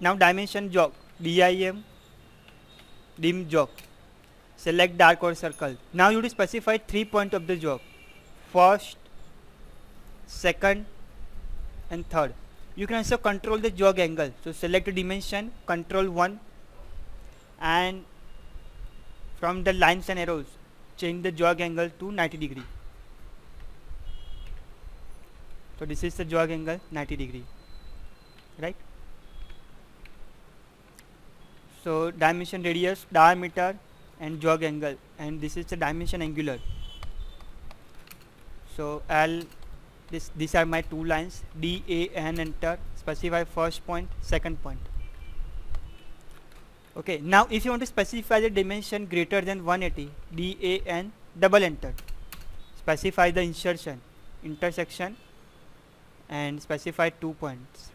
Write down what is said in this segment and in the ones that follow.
now dimension jog dim dim jog select dark or circle. Now you specify three point of the jog first second and third. You can also control the jog angle. So select dimension control 1 and from the lines and arrows change the jog angle to 90 degree. So this is the jog angle 90 degree. Right so dimension radius diameter and jog angle. And this is the dimension angular. So I'll this these are my two lines. D A N enter. Specify first point second point. Okay now if you want to specify the dimension greater than 180 D A N double enter. Specify the insertion intersection and specify two points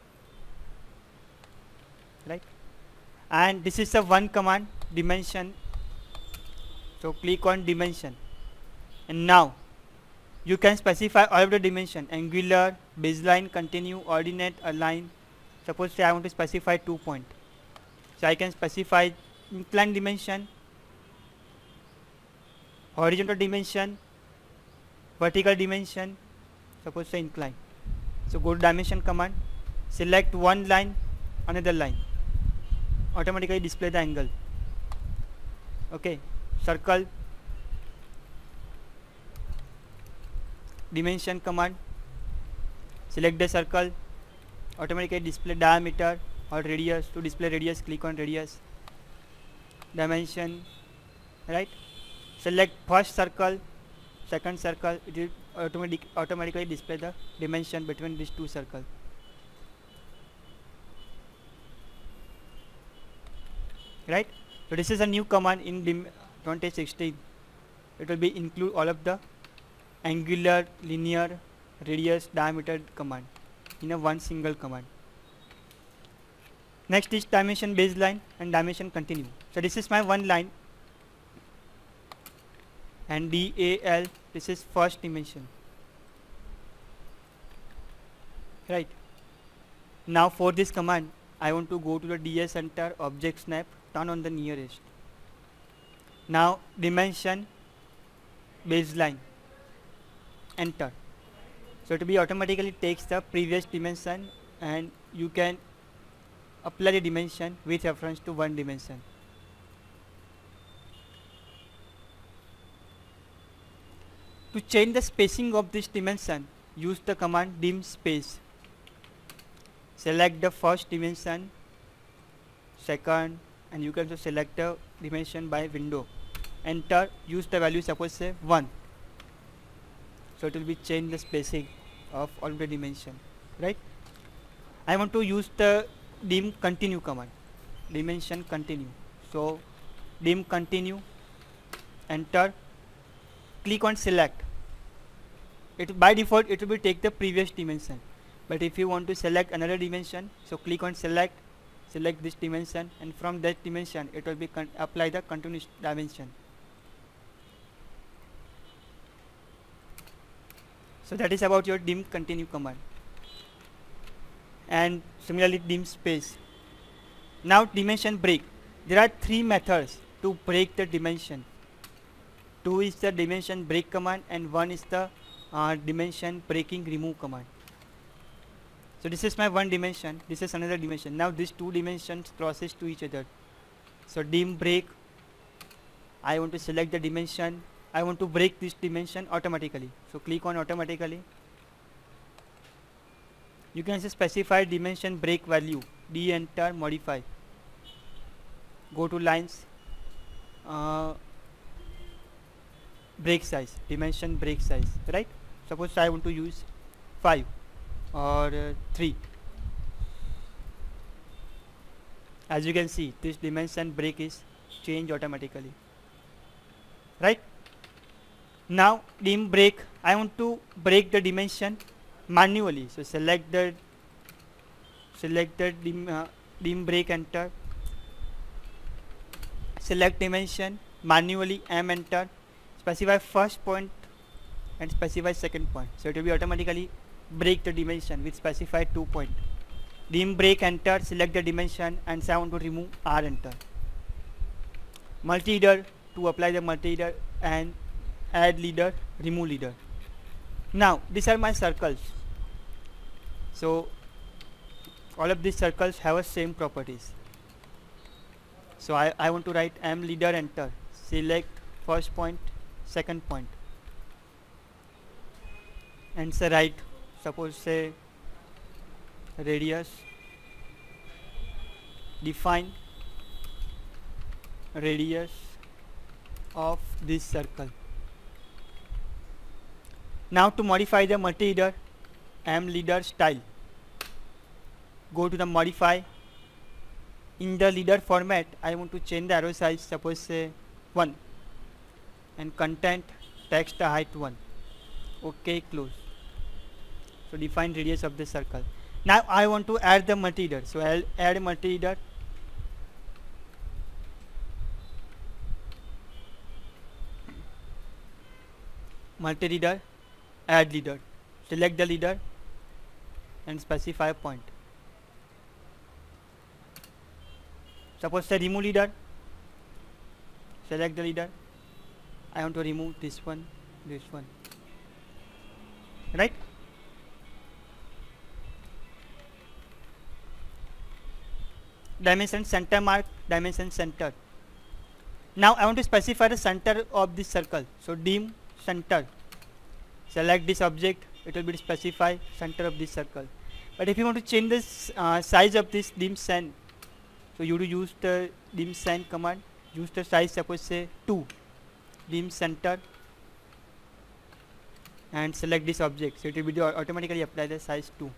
right and this is a one command dimension. So click on dimension. And now you can specify all the dimension. Angular baseline continue ordinate align. Suppose say I want to specify two point. So I can specify incline dimension horizontal dimension vertical dimension. Suppose say incline. So go to dimension command. Select one line another line automatically display the angle okay circle dimension command select the circle automatically display diameter or radius to display radius click on radius dimension right select first circle second circle it will automatic automatically display the dimension between these two circles right? So this is a new command in 2016 it will be include all of the angular linear radius diameter command in a one single command. Next is dimension baseline and dimension continue so this is my one line. And DAL this is first dimension. Right. Now for this command I want to go to the DS center object snap turn on the nearest. Now dimension baseline enter. So it will be automatically takes the previous dimension and you can apply the dimension with reference to one dimension. To change the spacing of this dimension use the command dim space. Select the first dimension second and you can also select the dimension by window. Enter use the value suppose say 1 so it will be change the spacing of all the dimension right? I want to use the dim continue command. Dimension continue. So dim continue enter click on select. It by default it will take the previous dimension. But if you want to select another dimension so click on select select this dimension and from that dimension it will be apply the continuous dimension. So that is about your dim continue command. And similarly dim space. Now dimension break. There are three methods to break the dimension. Two is the dimension break command and one is the uh, dimension breaking remove command so this is my one dimension this is another dimension. Now these two dimensions crosses to each other. So dim break I want to select the dimension I want to break this dimension automatically. So click on automatically. You can specify dimension break value d enter modify. Go to lines uh, break size dimension break size right? Suppose I want to use 5 or uh, 3 as you can see this dimension break is changed automatically. Right? Now dim break I want to break the dimension manually. So select the select the dim, uh, dim break enter. Select dimension manually M enter. Specify first point and specify second point. So it will be automatically break the dimension with specified two point. Dim break enter select the dimension and say I want to remove R enter. Multi-leader to apply the multi-leader and add leader remove leader. Now these are my circles. So all of these circles have a same properties. So I, I want to write m leader enter. Select first point second point. And say write suppose say radius define radius of this circle now to modify the multi-leader m leader style go to the modify in the leader format I want to change the arrow size suppose say 1 and content text height 1 okay close so define radius of the circle. Now I want to add the multi-leader so I'll add multi-leader multi-leader add leader. Select the leader and specify a point. Suppose say remove leader. Select the leader. I want to remove this one this one. Right dimension center mark dimension center. Now I want to specify the center of this circle. So dim center. Select this object it will be specify center of this circle. But if you want to change this uh, size of this dim cen so you to use the dim cen command. Use the size suppose say 2 dim center. And select this object. So it will be automatically apply the size 2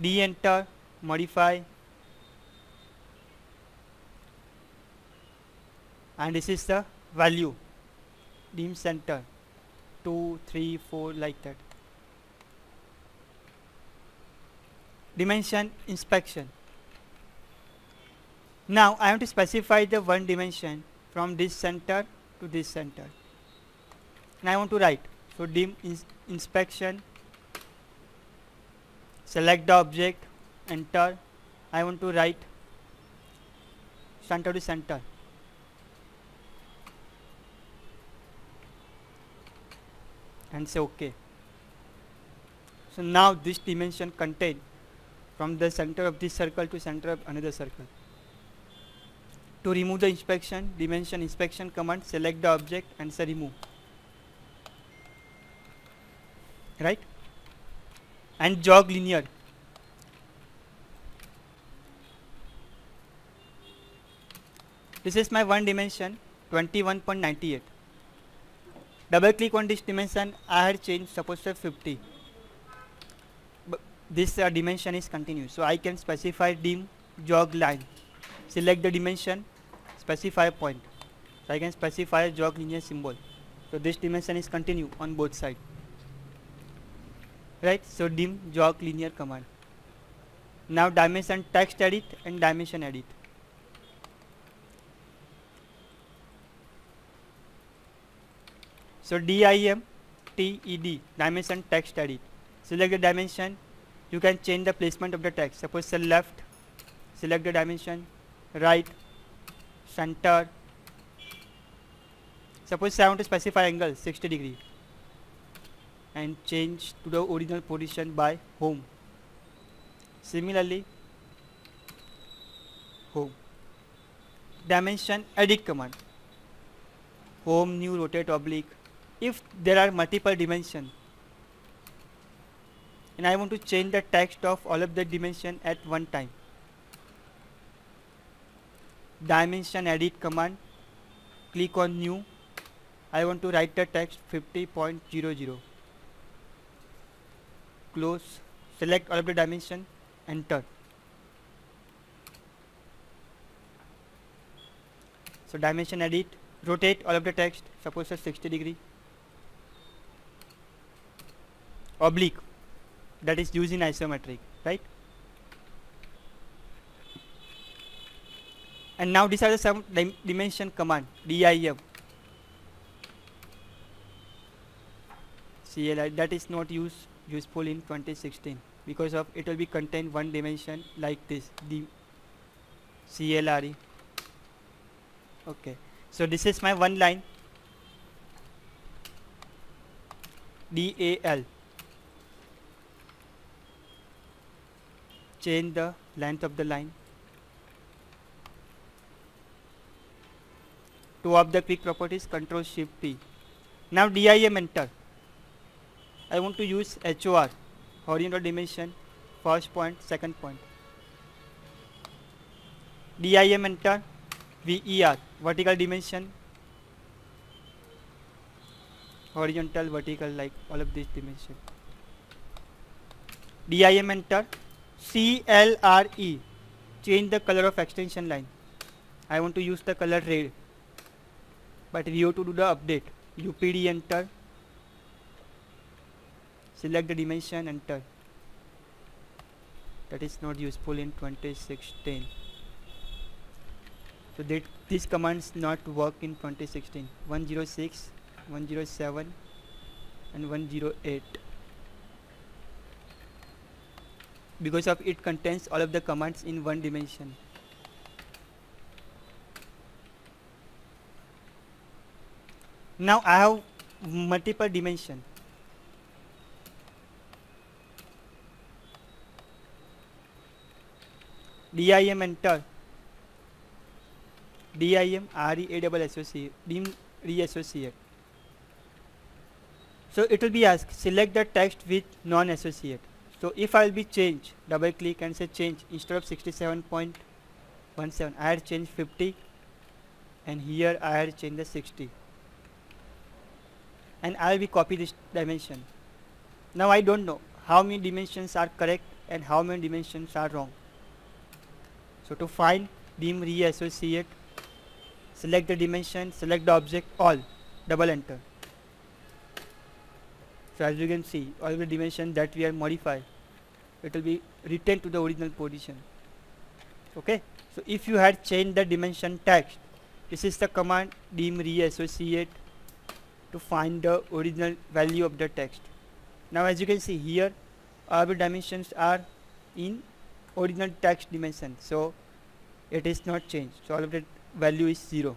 d enter modify and this is the value. Dim center. 2 3 4 like that. Dimension inspection. Now I have to specify the one dimension from this center to this center. And I want to write. So dim ins inspection. Select the object. Enter. I want to write center to center and say ok so now this dimension contain from the center of this circle to center of another circle to remove the inspection dimension inspection command select the object and say remove right and jog linear this is my one dimension 21.98 double click on this dimension I had changed suppose to 50 but this uh, dimension is continuous. So I can specify dim jog line. Select the dimension specify point. So I can specify jog linear symbol. So this dimension is continue on both sides right? So dim jog linear command. Now dimension text edit and dimension edit so dim ted dimension text edit select the dimension. You can change the placement of the text. Suppose the left select the dimension. Right center. Suppose I want to specify angle 60 degree. And change to the original position by home. Similarly home. Dimension edit command. Home new rotate oblique if there are multiple dimension and I want to change the text of all of the dimension at one time. Dimension edit command click on new. I want to write the text 50.00 close select all of the dimension enter. So dimension edit rotate all of the text suppose a 60 degree oblique that is used in isometric right? And now these are the some dim dimension command dim CLI that is not used useful in 2016 because of it will be contain one dimension like this the CLRE okay. So this is my one line. DAL change the length of the line to up the quick properties control shift P now DIM enter I want to use HOR horizontal dimension first point second point DIM enter VER vertical dimension horizontal vertical like all of these dimension DIM enter CLRE change the color of extension line. I want to use the color red. But we have to do the update. UPD enter. Select the dimension enter. That is not useful in 2016 so that these commands not work in 2016 106 107 and 108 because of it contains all of the commands in one dimension. Now I have multiple dimension. DIM enter. DIM RE double associate dim reassociate. So it will be asked select the text with non-associate so if I will be change double click and say change instead of 67.17 I had changed 50 and here I had changed the 60 and I will be copy this dimension. Now I don't know how many dimensions are correct and how many dimensions are wrong. So to find dim reassociate select the dimension select the object all double enter. So as you can see all the dimensions that we are modified it will be returned to the original position. Okay? So if you had changed the dimension text this is the command dim reassociate to find the original value of the text. Now as you can see here our dimensions are in original text dimension. So it is not changed. So all of the value is 0